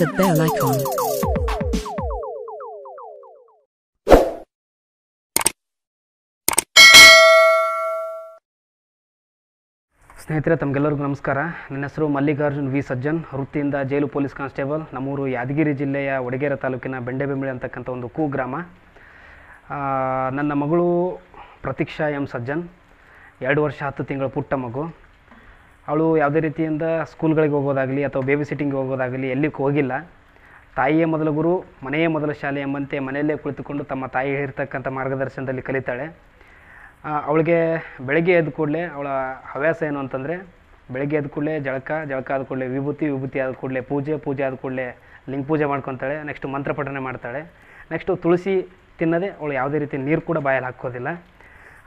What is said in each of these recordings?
the bell icon. ಸ್ನೇಹಿತರೆ, ತಮಗೆಲ್ಲರಿಗೂ ನಮಸ್ಕಾರ. ನನ್ನ ಹೆಸರು ಮಲ್ಲಿಕಾರ್ಜುನ್ ವಿ. ಸಜ್ಜನ್. ವೃತ್ತಿಯಿಂದ ಜೈಲು ಪೊಲೀಸ್ ಕಾನ್ಸ್ಟೇಬಲ್. ನಮ್ಮೂರು ಯಾದಗಿರಿ ಜಿಲ್ಲೆಯ ಒಡಗೇರ ತಾಲೂಕಿನ ಬೆಂಡೆಬೆಂಬಳಿ ಅಂತಕ್ಕಂಥ ಒಂದು ಕೂಗ್ರಾಮ. ನನ್ನ ಮಗಳು ಪ್ರತೀಕ್ಷಾ ಎಂ. ಸಜ್ಜನ್. ಎರಡು ವರ್ಷ ಹತ್ತು ತಿಂಗಳ ಪುಟ್ಟ ಮಗು. ಅವಳು ಯಾವುದೇ ರೀತಿಯಿಂದ ಸ್ಕೂಲ್ಗಳಿಗೆ ಹೋಗೋದಾಗಲಿ ಅಥವಾ ಬೇಬಿ ಸಿಟ್ಟಿಂಗ್ ಹೋಗೋದಾಗಲಿ ಎಲ್ಲಿಗೆ ಹೋಗಿಲ್ಲ. ತಾಯಿಯೇ ಮೊದಲ ಗುರು, ಮನೆಯೇ ಮೊದಲ ಶಾಲೆ ಎಂಬಂತೆ ಮನೆಯಲ್ಲೇ ಕುಳಿತುಕೊಂಡು ತಮ್ಮ ತಾಯಿ ಇರ್ತಕ್ಕಂಥ ಮಾರ್ಗದರ್ಶನದಲ್ಲಿ ಕಲಿತಾಳೆ. ಅವಳಿಗೆ ಬೆಳಗ್ಗೆ ಎದ್ದ ಕೂಡಲೇ ಅವಳ ಹವ್ಯಾಸ ಏನು ಅಂತಂದರೆ ಬೆಳಗ್ಗೆ ಎದ್ದ ಕೂಡಲೇ ಜಳಕ ಜಳಕ ಆದ ಕೂಡಲೇ ವಿಭೂತಿ ವಿಭೂತಿ ಆದ ಕೂಡಲೇ ಪೂಜೆ ಪೂಜೆ ಆದ ಕೂಡಲೇ ಲಿಂಗ ಪೂಜೆ ಮಾಡ್ಕೊತಾಳೆ ನೆಕ್ಸ್ಟ್ ಮಂತ್ರ ಪಠನೆ ಮಾಡ್ತಾಳೆ. ನೆಕ್ಸ್ಟು ತುಳಸಿ ತಿನ್ನದೆ ಅವಳು ಯಾವುದೇ ರೀತಿ ನೀರು ಕೂಡ ಬಾಯಲ್ಲಿ ಹಾಕೋದಿಲ್ಲ.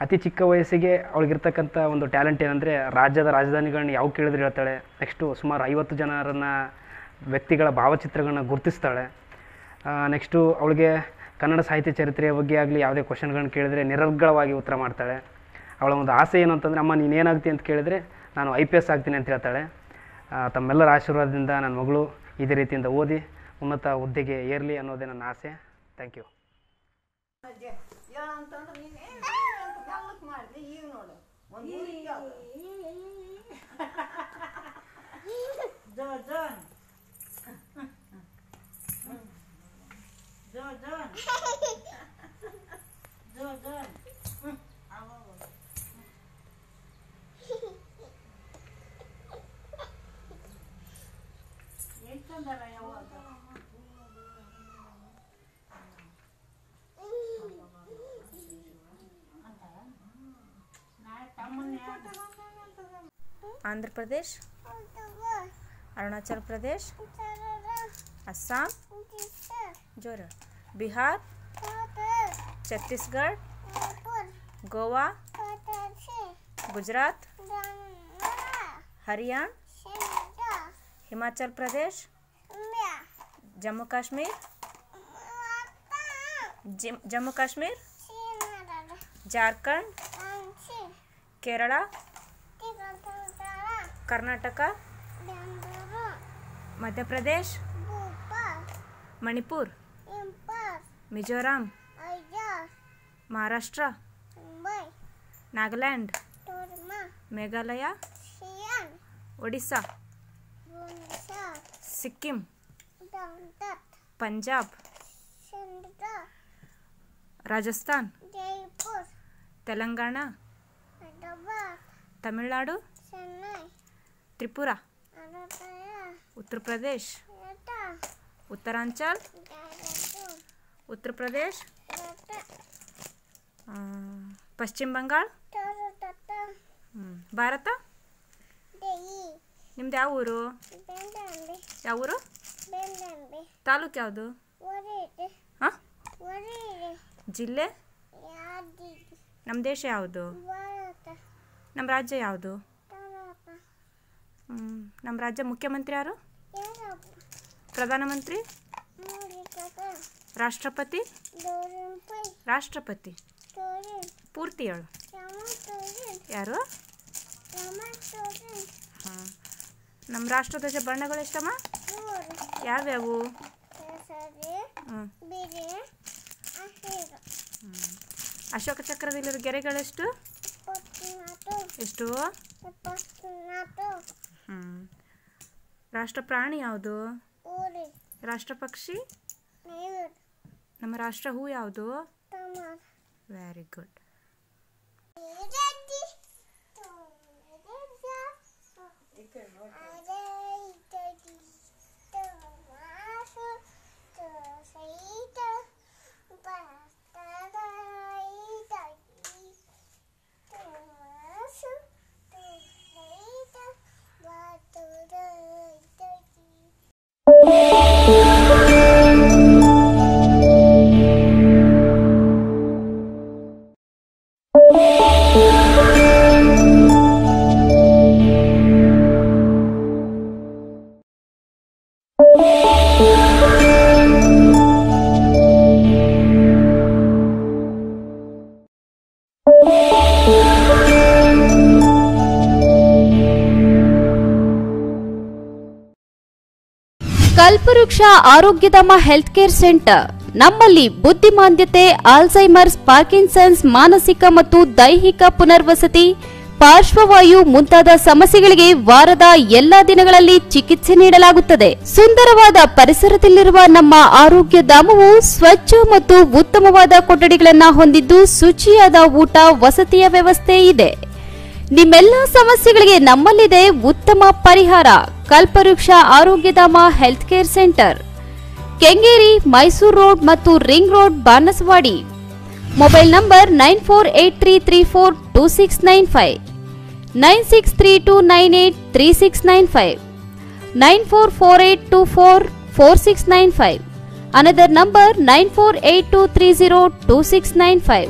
ಅತಿ ಚಿಕ್ಕ ವಯಸ್ಸಿಗೆ ಅವಳಿಗಿರ್ತಕ್ಕಂಥ ಒಂದು ಟ್ಯಾಲೆಂಟ್ ಏನಂದರೆ ರಾಜ್ಯದ ರಾಜಧಾನಿಗಳನ್ನ ಯಾವ ಕೇಳಿದ್ರೆ ಹೇಳ್ತಾಳೆ. ನೆಕ್ಸ್ಟು ಸುಮಾರು ಐವತ್ತು ಜನರನ್ನು ವ್ಯಕ್ತಿಗಳ ಭಾವಚಿತ್ರಗಳನ್ನ ಗುರುತಿಸ್ತಾಳೆ. ನೆಕ್ಸ್ಟು ಅವಳಿಗೆ ಕನ್ನಡ ಸಾಹಿತ್ಯ ಚರಿತ್ರೆಯ ಬಗ್ಗೆ ಆಗಲಿ ಯಾವುದೇ ಕ್ವಶನ್ಗಳನ್ನ ಕೇಳಿದರೆ ನಿರರ್ಗಳವಾಗಿ ಉತ್ತರ ಮಾಡ್ತಾಳೆ. ಅವಳ ಒಂದು ಆಸೆ ಏನು ಅಂತಂದರೆ, ಅಮ್ಮ, ನೀನು ಏನಾಗ್ತಿ? ಅಂತ ಕೇಳಿದರೆ, ನಾನು ಐ ಪಿ ಎಸ್ ಆಗ್ತೀನಿ ಅಂತ ಹೇಳ್ತಾಳೆ. ತಮ್ಮೆಲ್ಲರ ಆಶೀರ್ವಾದದಿಂದ ನನ್ನ ಮಗಳು ಇದೇ ರೀತಿಯಿಂದ ಓದಿ ಉನ್ನತ ಹುದ್ದೆಗೆ ಏರಲಿ ಅನ್ನೋದೇ ನನ್ನ ಆಸೆ. ಥ್ಯಾಂಕ್ ಯು 耶耶耶耶哈哈 आंध्र प्रदेश अरुणाचल प्रदेश असम ज़ोर बिहार छत्तीसगढ़ गोवा गुजरात हरियाणा हिमाचल प्रदेश जम्मू कश्मीर जम्मू कश्मीर झारखंड केरल कर्नाटक मध्य प्रदेश मणिपुर मिजोरम महाराष्ट्र नागालैंड मेघालय ओडिशा सिक्किम पंजाब राजस्थान तेलंगाना ತಮಿಳ್ನಾಡು? ತ್ರಿಪುರ? ಉತ್ತರ ಪ್ರದೇಶ. ಉತ್ತರಾಂಚಲ್? ಉತ್ತರ ಪ್ರದೇಶ್? ಪಶ್ಚಿಮ ಬಂಗಾಳ? ಭಾರತ? ನಿಮ್ದು ಯಾವ ಊರು? ಯಾವ ಊರು? ತಾಲೂಕು ಯಾವುದು? ಹಾಂ? ಜಿಲ್ಲೆ? ನಮ್ಮ ದೇಶ ಯಾವುದು? ನಮ್ಮ ರಾಜ್ಯ ಯಾವುದು. ನಮ್ಮ ರಾಜ್ಯ ಮುಖ್ಯಮಂತ್ರಿ ಯಾರು? ಪ್ರಧಾನಮಂತ್ರಿ? ರಾಷ್ಟ್ರಪತಿ? ರಾಷ್ಟ್ರಪತಿ. ಪೂರ್ತಿ ಹೇಳು. ಯಾರು? ಹಾಂ. ನಮ್ಮ ರಾಷ್ಟ್ರಧ್ವಜ ಬಣ್ಣಗಳು ಎಷ್ಟಮ್ಮ? ಯಾವ್ಯಾವು? ಅಶೋಕ ಚಕ್ರದಲ್ಲಿರೋ ಗೆರೆಗಳೆಷ್ಟು? ಎಷ್ಟು? ಹ್ಞೂ ರಾಷ್ಟ್ರ ಪ್ರಾಣಿ ಯಾವುದು? ರಾಷ್ಟ್ರ ಪಕ್ಷಿ ನಮ್ಮ ರಾಷ್ಟ್ರ ಹೂ ಯಾವುದು? ವೆರಿ ಗುಡ್ ಕಲ್ಪವೃಕ್ಷ ಆರೋಗ್ಯಧಾಮ ಹೆಲ್ತ್ ಕೇರ್ ಸೆಂಟರ್. ನಮ್ಮಲ್ಲಿ ಬುದ್ಧಿಮಾಂದ್ಯತೆ ಆಲ್ಸೈಮರ್ಸ್ ಪಾರ್ಕಿನ್ಸನ್ಸ್ ಮಾನಸಿಕ ಮತ್ತು ದೈಹಿಕ ಪುನರ್ವಸತಿ ಪಾರ್ಶ್ವವಾಯು ಮುಂತಾದ ಸಮಸ್ಯೆಗಳಿಗೆ ವಾರದ ಎಲ್ಲಾ ದಿನಗಳಲ್ಲಿ ಚಿಕಿತ್ಸೆ ನೀಡಲಾಗುತ್ತದೆ. ಸುಂದರವಾದ ಪರಿಸರದಲ್ಲಿರುವ ನಮ್ಮ ಆರೋಗ್ಯ ಧಾಮವು ಸ್ವಚ್ಛ ಮತ್ತು ಉತ್ತಮವಾದ ಕೊಠಡಿಗಳನ್ನು ಹೊಂದಿದ್ದು ಶುಚಿಯಾದ ಊಟ, ವಸತಿಯ ವ್ಯವಸ್ಥೆ ಇದೆ. ನಿಮ್ಮೆಲ್ಲ ಸಮಸ್ಯೆಗಳಿಗೆ ನಮ್ಮಲ್ಲಿದೆ ಉತ್ತಮ ಪರಿಹಾರ. Kalpavriksha Arogyadhama health care centre. Kengeri, Mysuru road ಮತ್ತು ring road, Banasavadi. Mobile number nine four eight three three four two six nine five. Nine six three two nine eight three six nine five nine four four eight two four four six nine five another number nine four eight two three zero two six nine five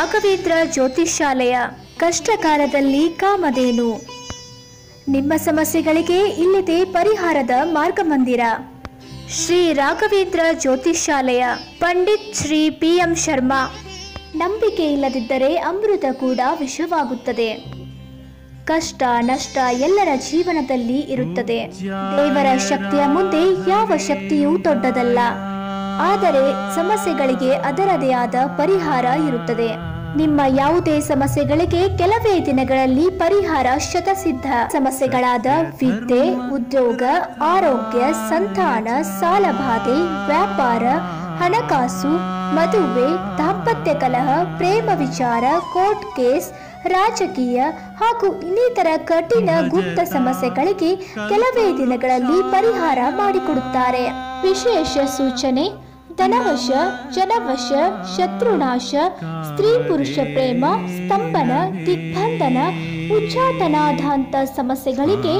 Raghavendra Jyotishyalaya. ಕಷ್ಟಕಾಲದಲ್ಲಿ ಕಾಮಧೇನು. ನಿಮ್ಮ ಸಮಸ್ಯೆಗಳಿಗೆ ಇಲ್ಲಿದೆ ಪರಿಹಾರದ ಮಾರ್ಗಮಂದಿರ. Shri Raghavendra ಜ್ಯೋತಿಷ್ಯಾಲಯ. Pandit Shri P M Sharma. ನಂಬಿಕೆ ಇಲ್ಲದಿದ್ದರೆ ಅಮೃತ ಕೂಡ ವಿಷವಾಗುತ್ತದೆ. ಕಷ್ಟ, ನಷ್ಟ ಎಲ್ಲರ ಜೀವನದಲ್ಲಿ ಇರುತ್ತದೆ. ದೇವರ ಶಕ್ತಿಯ ಮುಂದೆ ಯಾವ ಶಕ್ತಿಯೂ ದೊಡ್ಡದಲ್ಲ. ಆದರೆ ಸಮಸ್ಯೆಗಳಿಗೆ ಅದರದೇ ಆದ ಪರಿಹಾರ ಇರುತ್ತದೆ. ನಿಮ್ಮ ಯಾವುದೇ ಸಮಸ್ಯೆಗಳಿಗೆ ಕೆಲವೇ ದಿನಗಳಲ್ಲಿ ಪರಿಹಾರ ಶತಸಿದ್ಧ. ಸಮಸ್ಯೆಗಳಾದ ವಿದ್ಯೆ, ಉದ್ಯೋಗ, ಆರೋಗ್ಯ, ಸಂತಾನ, ಸಾಲಬಾಧೆ, ವ್ಯಾಪಾರ, ಹಣಕಾಸು, ಮದುವೆ, ದಾಂಪತ್ಯ ಕಲಹ, ಪ್ರೇಮ ವಿಚಾರ, ಕೋರ್ಟ್ ಕೇಸ್, ರಾಜಕೀಯ ಹಾಗೂ ಇನ್ನಿತರ ಕಠಿಣ ಗುಪ್ತ ಸಮಸ್ಯೆಗಳಿಗೆ ಕೆಲವೇ ದಿನಗಳಲ್ಲಿ ಪರಿಹಾರ ಮಾಡಿಕೊಡುತ್ತಾರೆ. ವಿಶೇಷ ಸೂಚನೆ ಧನವಶ, ಜನವಶ, ಶತ್ರುನಾಶ, ಸ್ತ್ರೀ ಪುರುಷ ಪ್ರೇಮ, ಸ್ತಂಭನ, ದಿಗ್ಬಂಧನ ಉಚ್ಚಾಟನಾಧಾಂತ ಸಮಸ್ಯೆಗಳಿಗೆ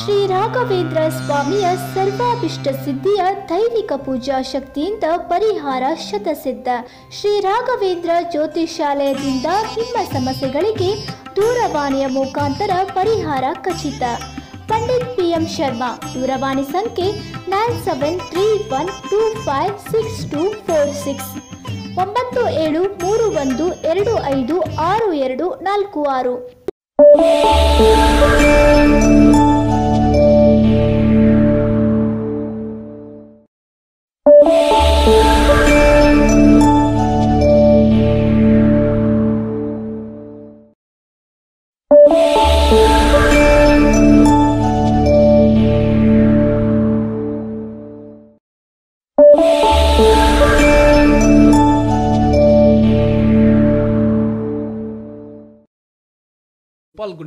ಶ್ರೀ ರಾಘವೇಂದ್ರ ಸ್ವಾಮಿಯ ಸರ್ವಾಭಿಷ್ಟ ಸಿದ್ಧಿಯ ದೈವಿಕ ಪೂಜಾ ಶಕ್ತಿಯಿಂದ ಪರಿಹಾರ ಶತಸಿದ್ಧ. ಶ್ರೀ ರಾಘವೇಂದ್ರ ಜ್ಯೋತಿಷಾಲಯದಿಂದ ನಿಮ್ಮ ಸಮಸ್ಯೆಗಳಿಗೆ ದೂರವಾಣಿಯ ಮುಖಾಂತರ ಪರಿಹಾರ ಖಚಿತ. ಎಂ ಶರ್ಮಾ. ದೂರವಾಣಿ ಸಂಖ್ಯೆ nine seven three one two five six two four six. ಒಂಬತ್ತು ಏಳು ಮೂರು ಒಂದು ಎರಡು ಐದು ಆರು ಎರಡು ನಾಲ್ಕು ಆರು.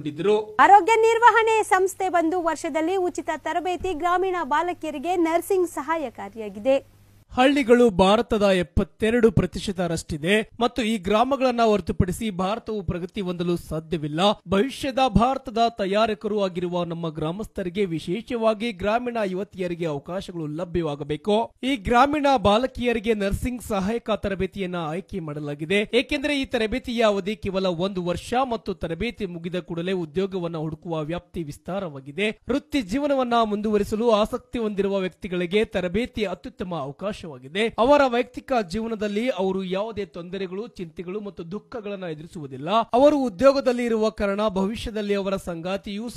ಗೋಪಾಲ್ ಆರೋಗ್ಯ ನಿರ್ವಹಣೆ ಸಂಸ್ಥೆ ಒಂದು ವರ್ಷದಲ್ಲಿ ಉಚಿತ ತರಬೇತಿ ಗ್ರಾಮೀಣ ಬಾಲಕಿಯರಿಗೆ ನರ್ಸಿಂಗ್ ಸಹಾಯಕಾರಿಯಾಗಿದೆ. ಹಳ್ಳಿಗಳು ಭಾರತದ ಎಪ್ಪತ್ತೆರಡು ಪ್ರತಿಶತರಷ್ಟಿದೆ ಮತ್ತು ಈ ಗ್ರಾಮಗಳನ್ನ ಹೊರತುಪಡಿಸಿ ಭಾರತವು ಪ್ರಗತಿ ಹೊಂದಲು ಸಾಧ್ಯವಿಲ್ಲ. ಭವಿಷ್ಯದ ಭಾರತದ ತಯಾರಕರು ಆಗಿರುವ ನಮ್ಮ ಗ್ರಾಮಸ್ಥರಿಗೆ ವಿಶೇಷವಾಗಿ ಗ್ರಾಮೀಣ ಯುವತಿಯರಿಗೆ ಅವಕಾಶಗಳು ಲಭ್ಯವಾಗಬೇಕು. ಈ ಗ್ರಾಮೀಣ ಬಾಲಕಿಯರಿಗೆ ನರ್ಸಿಂಗ್ ಸಹಾಯಕ ತರಬೇತಿಯನ್ನ ಆಯ್ಕೆ ಮಾಡಲಾಗಿದೆ. ಏಕೆಂದರೆ ಈ ತರಬೇತಿಯ ಅವಧಿ ಕೇವಲ ಒಂದು ವರ್ಷ ಮತ್ತು ತರಬೇತಿ ಮುಗಿದ ಕೂಡಲೇ ಉದ್ಯೋಗವನ್ನ ಹುಡುಕುವ ವ್ಯಾಪ್ತಿ ವಿಸ್ತಾರವಾಗಿದೆ. ವೃತ್ತಿ ಜೀವನವನ್ನ ಮುಂದುವರಿಸಲು ಆಸಕ್ತಿ ಹೊಂದಿರುವ ವ್ಯಕ್ತಿಗಳಿಗೆ ತರಬೇತಿ ಅತ್ಯುತ್ತಮ ಅವಕಾಶವಾಗಿದೆ ಅವರ ವೈಯಕ್ತಿಕ ಜೀವನದಲ್ಲಿ ಅವರು ಯಾವುದೇ ತೊಂದರೆಗಳು, ಚಿಂತೆಗಳು ಮತ್ತು ದುಃಖಗಳನ್ನು ಎದುರಿಸುವುದಿಲ್ಲ. ಅವರು ಉದ್ಯೋಗದಲ್ಲಿ ಇರುವ ಕಾರಣ ಭವಿಷ್ಯದಲ್ಲಿ ಅವರ ಸಂಗಾತಿಯು